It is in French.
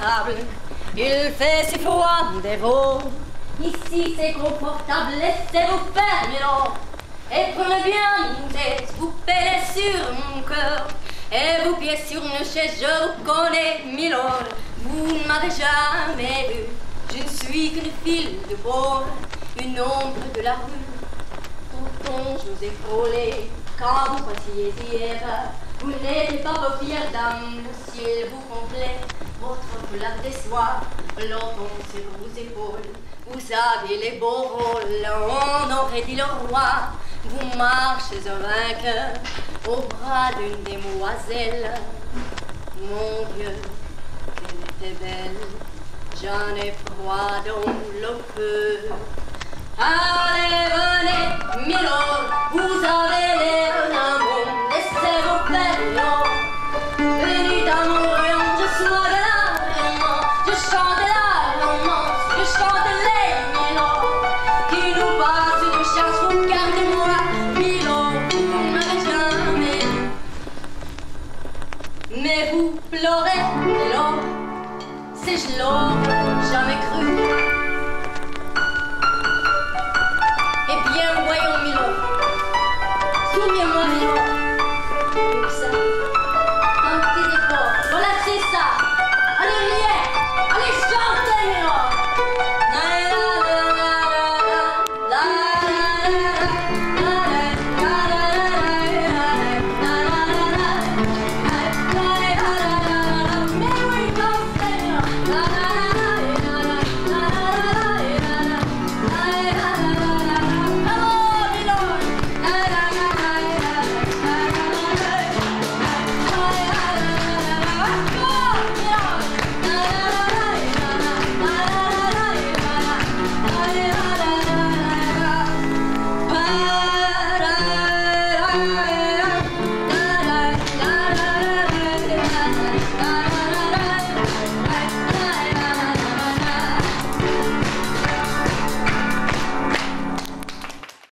table. Il fait si froid veaux. Ici c'est confortable, laissez-vous faire, Milord. Et prenez bien une tête, vous pèlez sur mon cœur. Et vous pieds sur une chaise, je vous connais, Milord. Vous ne m'avez jamais vu. Je ne suis qu'une file de bois, une ombre de la rue. Tonton, je vous ai frôlé quand vous passiez hier. Vous n'étiez pas vos fières dames, ciel vous complaît. Votre couleur déçoit, l'entend sur vos épaules. Vous savez les beaux rôles, on aurait dit le roi. Vous marchez un vainqueur au bras d'une demoiselle. Mon Dieu, qu'elle était belle, j'en ai froid dans le cœur. Allez, venez, Milord, Mais vous pleurez, Milord, si je jamais cru.